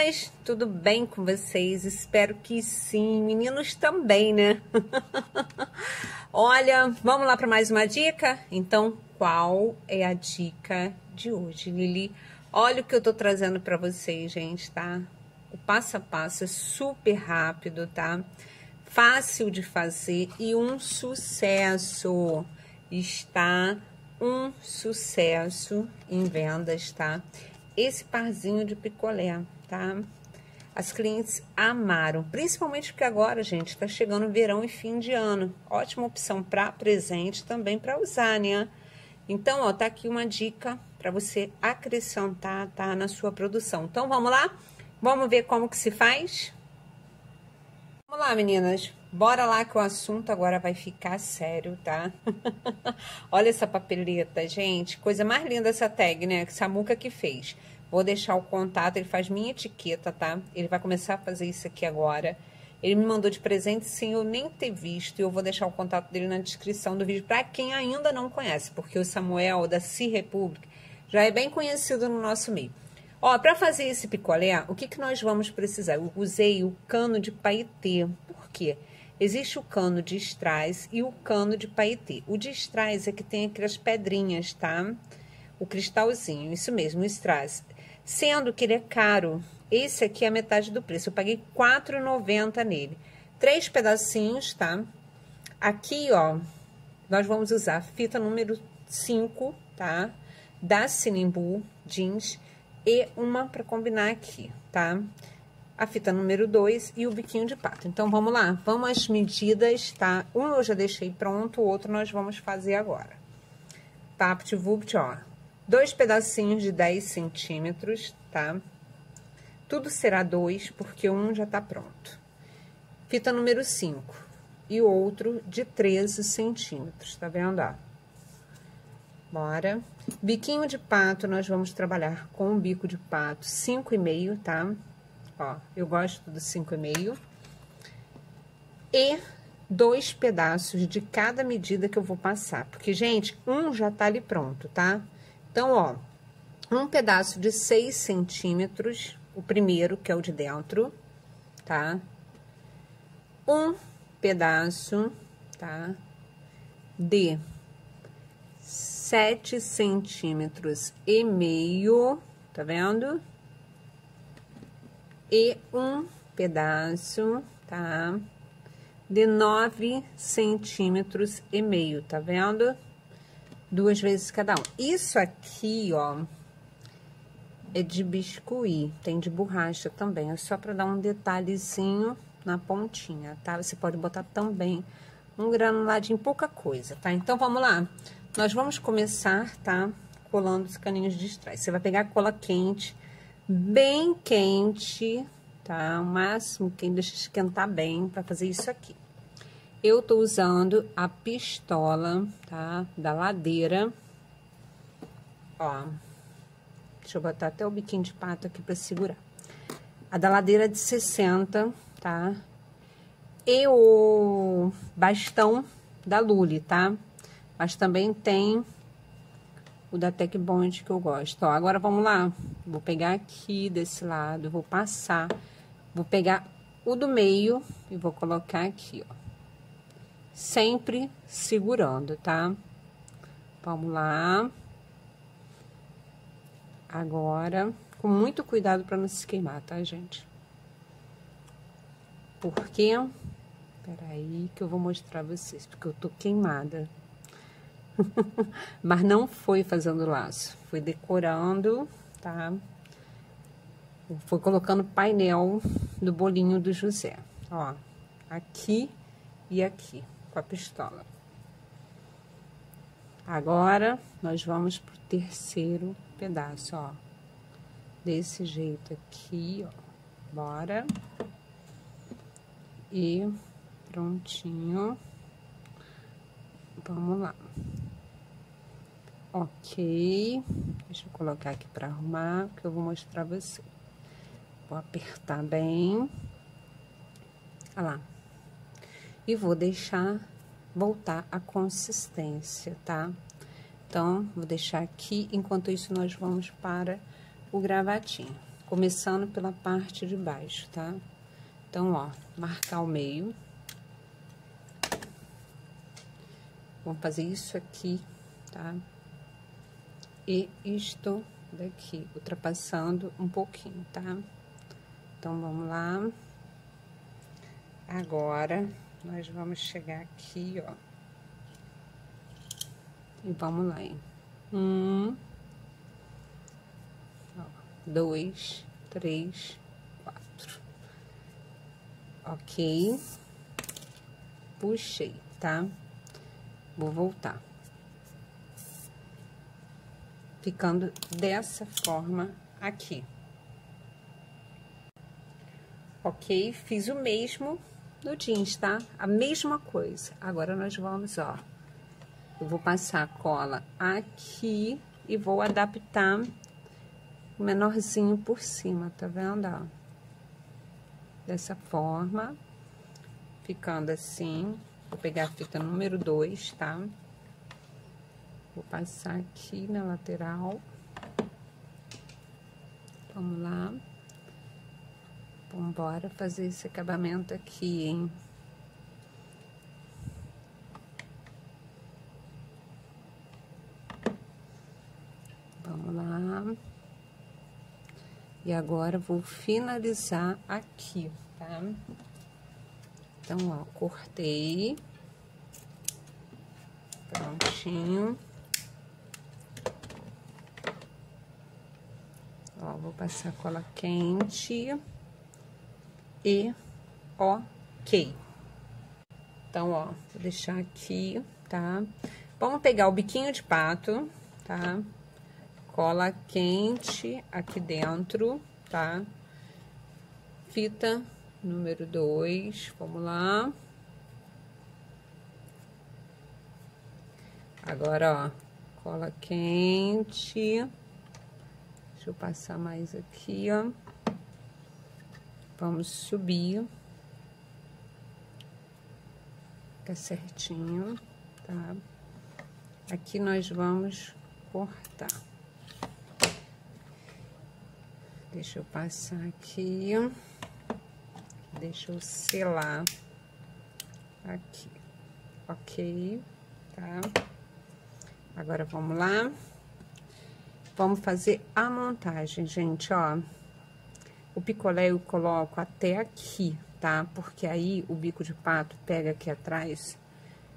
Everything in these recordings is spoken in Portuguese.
Meninas, tudo bem com vocês? Espero que sim. Meninos também, né? Olha, vamos lá para mais uma dica? Então, qual é a dica de hoje, Lili? Olha o que eu tô trazendo para vocês, gente, tá? O passo a passo é super rápido, tá? Fácil de fazer e um sucesso. Está um sucesso em vendas, tá? esse parzinho de picolé, tá? As clientes amaram, principalmente porque agora, gente, tá chegando verão e fim de ano. Ótima opção para presente, também para usar, né? Então, ó, tá aqui uma dica para você acrescentar, tá, na sua produção. Então, vamos lá? Vamos ver como que se faz? Vamos lá, meninas. Bora lá que o assunto agora vai ficar sério, tá? Olha essa papeleta, gente. Coisa mais linda essa tag, né? Que Samuca que fez. Vou deixar o contato, ele faz minha etiqueta, tá? Ele vai começar a fazer isso aqui agora. Ele me mandou de presente sem eu nem ter visto. E eu vou deixar o contato dele na descrição do vídeo para quem ainda não conhece. Porque o Samuel da Si Republic já é bem conhecido no nosso meio. Ó, para fazer esse picolé, o que, que nós vamos precisar? Eu usei o cano de paetê. Por quê? Existe o cano de strass e o cano de paetê. O de strass é que tem aquelas pedrinhas, tá? O cristalzinho, isso mesmo, o strass. Sendo que ele é caro. Esse aqui é a metade do preço. Eu paguei R$4,90 nele. Três pedacinhos, tá? Aqui, ó, nós vamos usar fita número 5, tá? Da Sinimbu Jeans e uma para combinar aqui, tá? A fita número 2 e o biquinho de pato. Então, vamos lá. Vamos às medidas, tá? Um eu já deixei pronto, o outro nós vamos fazer agora. Tapt Vupt, ó. Dois pedacinhos de 10 centímetros, tá? Tudo será dois, porque um já tá pronto. Fita número 5 e outro de 13 centímetros, tá vendo, ó? Bora. Biquinho de pato, nós vamos trabalhar com um bico de pato 5,5, tá? Ó, eu gosto do 5,5. E dois pedaços de cada medida que eu vou passar. Porque, gente, um já tá ali pronto, tá? Então, ó, um pedaço de 6 centímetros, o primeiro, que é o de dentro, tá? Um pedaço, tá? De sete centímetros e meio, tá vendo? E um pedaço, tá? De nove centímetros e meio, tá vendo? Duas vezes cada um. Isso aqui, ó, é de biscuit, tem de borracha também. É só pra dar um detalhezinho na pontinha, tá? Você pode botar também um granuladinho, pouca coisa, tá? Então, vamos lá. Nós vamos começar, tá? Colando os caninhos de trás. Você vai pegar cola quente, bem quente, tá? O máximo que deixa esquentar bem para fazer isso aqui. Eu tô usando a pistola, tá? Da ladeira. Ó. Deixa eu botar até o biquinho de pato aqui para segurar. A da ladeira de 60, tá? E o bastão da Luli, tá? Mas também tem o da Tech Bond que eu gosto. Ó, agora vamos lá. Vou pegar aqui desse lado, vou passar. Vou pegar o do meio e vou colocar aqui, ó. Sempre segurando, tá? Vamos lá. Agora, com muito cuidado para não se queimar, tá, gente? Porque... Peraí que eu vou mostrar vocês, porque eu tô queimada. Mas não foi fazendo laço, foi decorando, tá? Foi colocando painel do bolinho do José, ó, aqui e aqui, com a pistola. Agora, nós vamos pro terceiro pedaço, ó. Desse jeito aqui, ó. Bora. E prontinho. Vamos lá. Ok. Deixa eu colocar aqui para arrumar, que eu vou mostrar você. Vou apertar bem. Olha lá. E vou deixar voltar a consistência, tá? Então, vou deixar aqui. Enquanto isso, nós vamos para o gravatinho. começando pela parte de baixo, tá? Então, ó, marcar o meio. Vamos fazer isso aqui, tá? E isto daqui, ultrapassando um pouquinho, tá? Então, vamos lá. Agora, nós vamos chegar aqui, ó. E vamos lá, hein? Um dois, três, quatro. Ok. Puxei, tá? Vou voltar. Ficando dessa forma aqui. Ok? Fiz o mesmo no jeans, tá? A mesma coisa. Agora, nós vamos, ó. Eu vou passar a cola aqui e vou adaptar menorzinho por cima, tá vendo, ó? Dessa forma, ficando assim. Vou pegar a fita número 2, tá? Vou passar aqui na lateral. Vamos lá. Vambora fazer esse acabamento aqui, hein? Vamos lá. E agora, vou finalizar aqui, tá? Então, ó, cortei. Prontinho. Ó, vou passar cola quente. E ok. Então, ó, vou deixar aqui, tá? Vamos pegar o biquinho de pato, tá? cola quente aqui dentro, tá? Fita número 2, vamos lá. Agora, ó, cola quente. Deixa eu passar mais aqui, ó. Vamos subir. Fica certinho, tá? Aqui nós vamos cortar. Deixa eu passar aqui. Deixa eu selar aqui. Ok, tá? Agora, vamos lá. Vamos fazer a montagem, gente, ó. O picolé eu coloco até aqui, tá? Porque aí o bico de pato pega aqui atrás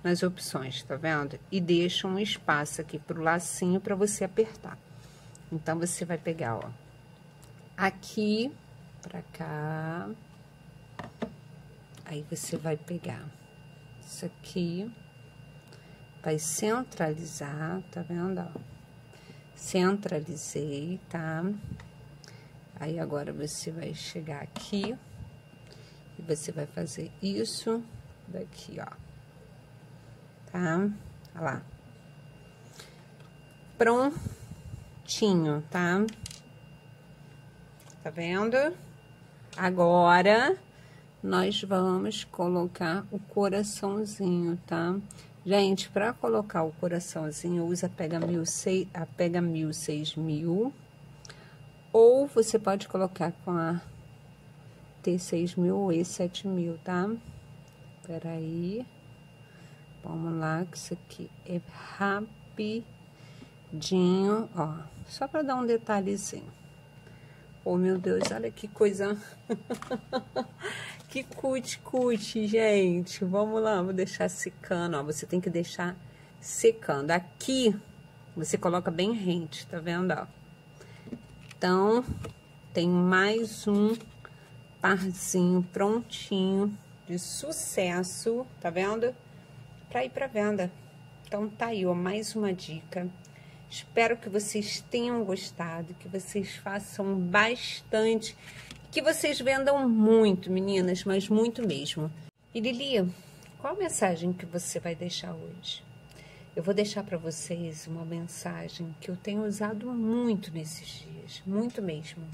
nas opções, tá vendo? E deixa um espaço aqui pro lacinho pra você apertar. Então, você vai pegar, ó aqui pra cá. Aí, você vai pegar isso aqui, vai centralizar, tá vendo, ó? Centralizei, tá? Aí, agora, você vai chegar aqui e você vai fazer isso daqui, ó. Tá? Olha lá. Prontinho, tá? Tá vendo? Agora, nós vamos colocar o coraçãozinho, tá? Gente, para colocar o coraçãozinho, usa Pega Mil, sei, a Pega Mil 6000. Ou você pode colocar com a T6000 ou E7000, tá? Peraí. Vamos lá, que isso aqui é rapidinho, ó. Só para dar um detalhezinho. Oh, meu Deus, olha que coisa. que cut-cut, gente. Vamos lá, vou deixar secando, ó. Você tem que deixar secando. Aqui, você coloca bem rente, tá vendo, ó? Então, tem mais um parzinho prontinho de sucesso, tá vendo? Pra ir pra venda. Então, tá aí, ó, mais uma dica. Espero que vocês tenham gostado, que vocês façam bastante, que vocês vendam muito, meninas, mas muito mesmo. E Lili, qual mensagem que você vai deixar hoje? Eu vou deixar para vocês uma mensagem que eu tenho usado muito nesses dias, muito mesmo.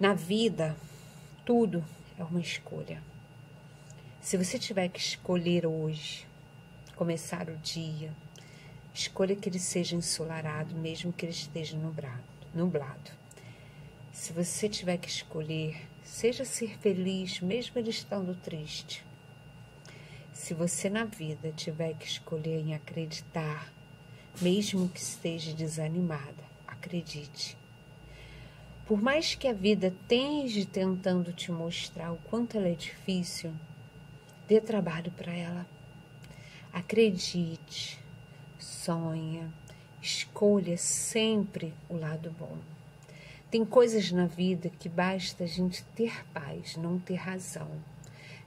Na vida, tudo é uma escolha. Se você tiver que escolher hoje, começar o dia, Escolha que ele seja ensolarado, mesmo que ele esteja nublado. nublado. Se você tiver que escolher, seja ser feliz, mesmo ele estando triste. Se você na vida tiver que escolher em acreditar, mesmo que esteja desanimada, acredite. Por mais que a vida esteja tentando te mostrar o quanto ela é difícil, dê trabalho para ela. Acredite, sonha, escolha sempre o lado bom. Tem coisas na vida que basta a gente ter paz, não ter razão.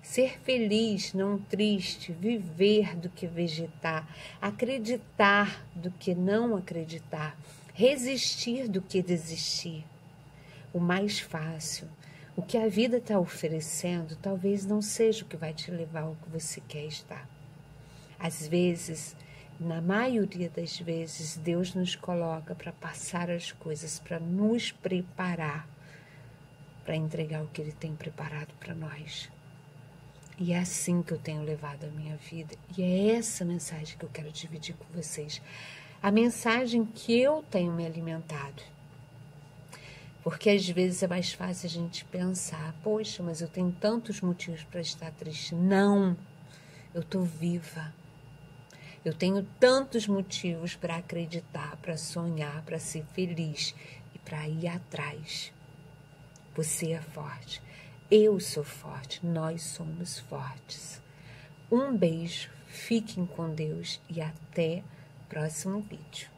Ser feliz, não triste, viver do que vegetar, acreditar do que não acreditar, resistir do que desistir. O mais fácil, o que a vida está oferecendo, talvez não seja o que vai te levar ao que você quer estar. Às vezes, na maioria das vezes, Deus nos coloca para passar as coisas, para nos preparar para entregar o que Ele tem preparado para nós. E é assim que eu tenho levado a minha vida. E é essa mensagem que eu quero dividir com vocês. A mensagem que eu tenho me alimentado. Porque às vezes é mais fácil a gente pensar: poxa, mas eu tenho tantos motivos para estar triste. Não, eu estou viva. Eu tenho tantos motivos para acreditar, para sonhar, para ser feliz e para ir atrás. Você é forte. Eu sou forte, nós somos fortes. Um beijo, fiquem com Deus e até o próximo vídeo.